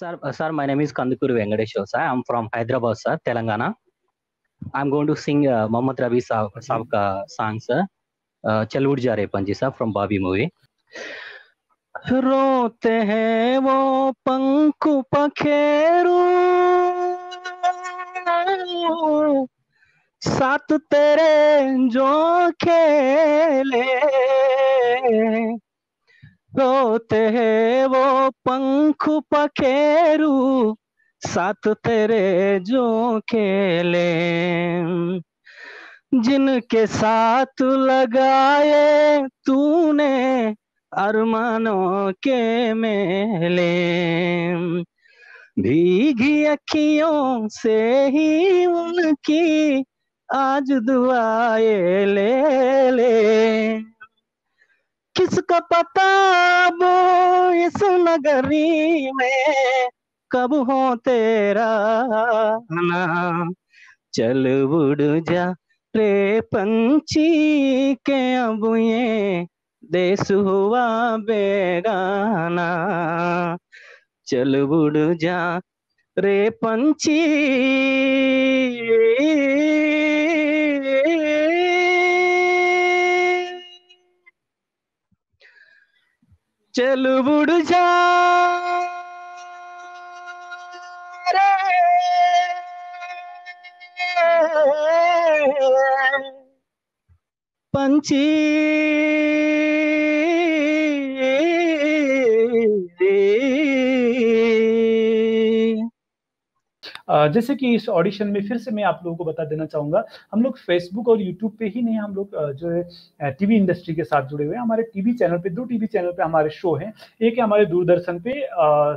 Sir, uh, sir, my name is Kandukuru Venkateshwar. Sir, I'm from Hyderabad, sir, Telangana. I'm going to sing uh, Mohammad Rabi Saab Saab ka song, sir. Uh, उड़ जा रे पंजी साहब from Bobby रोते हैं वो पंखु पखेरू साथ तेरे जो खेले रोते हैं वो पंखु पखेरू, साथ तेरे जो खेले जिनके साथ लगाए तूने अरमानों के मेले। भीगी अखियों से ही उनकी आज दुआए ले ले। किसका पता वो इस नगरी में कब हो तेरा नाम? चल उड़ जा रे पंछी के अब ये देश हुआ बेगाना। चल उड़ जा रे पंछी चल उड़ जैसे कि इस ऑडिशन में फिर से मैं आप लोगों को बता देना चाहूँगा, हम लोग फेसबुक और यूट्यूब पे ही नहीं हम लोग जो है टीवी इंडस्ट्री के साथ जुड़े हुए हैं। हमारे टीवी चैनल पे 2 टीवी चैनल पे हमारे शो हैं। एक है हमारे दूरदर्शन पे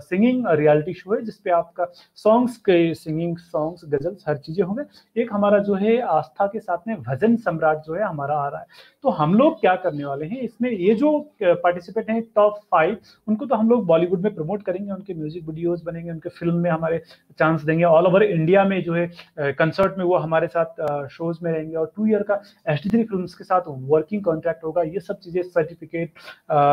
सिंगिंग रियलिटी शो है जिसपे आपका सॉन्ग्स के सिंगिंग सॉन्ग्स, गज़ल्स हर चीज़ें होंगे। एक हमारा जो है आस्था के साथ में भजन सम्राट जो है हमारा आ रहा है। तो हम लोग क्या करने वाले हैं इसमें ये जो पार्टिसिपेंट हैं टॉप फाइव उनको तो हम लोग बॉलीवुड में प्रमोट करेंगे, उनके म्यूज़िक वीडियोज़ बनेंगे, उनके फ़िल्म में हमारे चांस देंगे। ऑल ओवर इंडिया में जो है कंसर्ट में वो हमारे साथ शोज़ में रहेंगे और 2 ईयर का एसटी3 फ़िल्म्स के साथ वर्किंग कॉन्ट्रैक्ट होगा। ये सब चीज़ें सर्टिफ़िकेट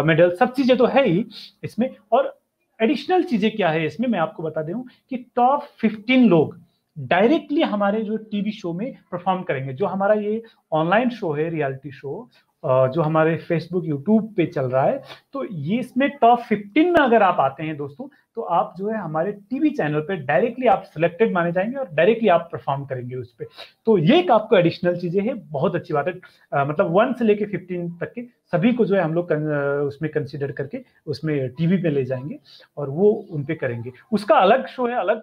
मेडल सब चीज़ें तो है ही इसमें और एडिशनल चीज़ें क्या है इसमें मैं आपको बता दूँ कि टॉप 15 लोग डायरेक्टली हमारे जो टीवी शो में परफ़ॉर्म करेंगे। जो हमारा ये ऑनलाइन शो है रियलिटी शो जो हमारे फेसबुक, यूट्यूब पे चल रहा है, तो ये इसमें टॉप 15 में अगर आप आते हैं दोस्तों, तो आप जो है हमारे टीवी चैनल पे डायरेक्टली आप सिलेक्टेड माने जाएँगे और डायरेक्टली आप परफ़ॉर्म करेंगे उस पे। तो ये एक आपको एडिशनल चीज़ें हैं, बहुत अच्छी बात है। अ, मतलब 1 से लेके 15 तक के सभी को जो है हम लोग उसमें कंसीडर करके उसमें टीवी पे ले जाएँगे और वो उन पे करेंगे। उसका अलग शो है, अलग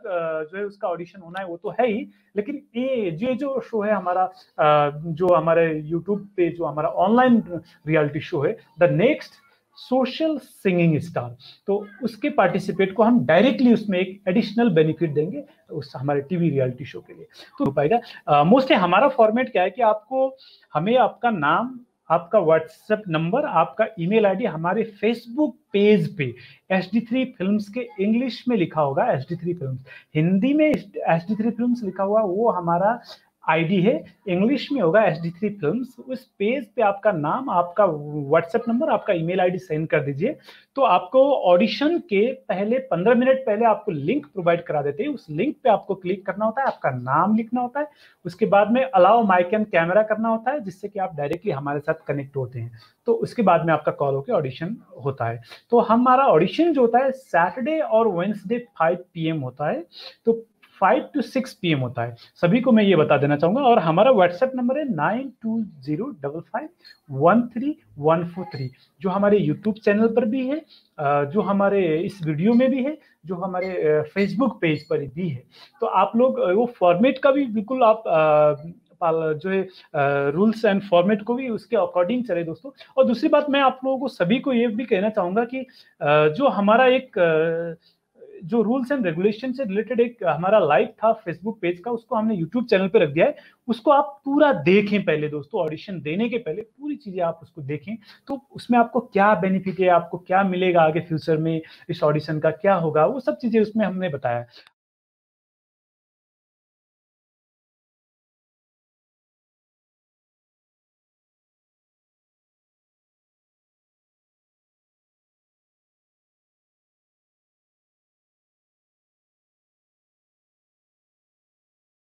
जो है उसका ऑडिशन होना है वो तो है ही, लेकिन ये ये जो शो है हमारा जो हमारे यूट्यूब पे जो हमारा ऑनलाइन रियलिटी शो है, the next social singing star तो उसके पार्टिसिपेट को हम डायरेक्टली उसमें एक एडिशनल बेनिफिट देंगे उस हमारे टीवी रियलिटी शो के लिए। तो हो पाएगा मोस्टली हमारा फॉर्मेट क्या है कि आपको, हमें आपका नाम, आपका व्हाट्सएप नंबर आपका ईमेल आईडी हमारे फेसबुक पेज पे एच डी थ्री फ़िल्म के इंग्लिश में लिखा होगा H D three film Hindi में एच डी थ्री फ़िल्म लिखा हुआ, वो हमारा आईडी है, इंग्लिश में होगा एच डी थ्री फ़िल्म उस पेज पे आपका नाम, आपका व्हाट्सएप नंबर आपका ईमेल आईडी सेंड कर दीजिए। तो आपको ऑडिशन के पहले 15 मिनट पहले आपको लिंक प्रोवाइड करा देते हैं। उस लिंक पे आपको क्लिक करना होता है, आपका नाम लिखना होता है। उसके बाद में अलाउ माइक एंड कैमरा करना होता है, जिससे कि आप डायरेक्टली हमारे साथ कनेक्ट होते हैं। तो उसके बाद में आपका कॉल होकर ऑडिशन होता है। तो हमारा ऑडिशन जो होता है सैटरडे और वेंसडे 5 पीएम होता है। तो फाइव टू सिक्स पी होता है। सभी को मैं ये बता देना चाहूँगा और हमारा व्हाट्सएप नंबर है nine two zero double five one three one four three, जो हमारे यूट्यूब चैनल पर भी है जो हमारे इस वीडियो में भी है, जो हमारे फेसबुक पेज पर भी है। तो आप लोग वो फॉर्मेट का भी बिल्कुल आप जो है रूल्स एंड फॉर्मेट को भी उसके अकॉर्डिंग चले दोस्तों। और दूसरी बात मैं आप लोगों को सभी को ये भी कहना चाहूँगा कि जो हमारा एक जो रूल्स एंड रेगुलेशन से रिलेटेड एक हमारा लाइव था फेसबुक पेज का, उसको हमने यूट्यूब चैनल पर रख दिया है। उसको आप पूरा देखें पहले दोस्तों ऑडिशन देने के पहले पूरी चीज़ें आप उसको देखें। तो उसमें आपको क्या बेनिफिट है, आपको क्या मिलेगा आगे फ्यूचर में इस ऑडिशन का, क्या होगा, वो सब चीज़ें उसमें हमने बताया।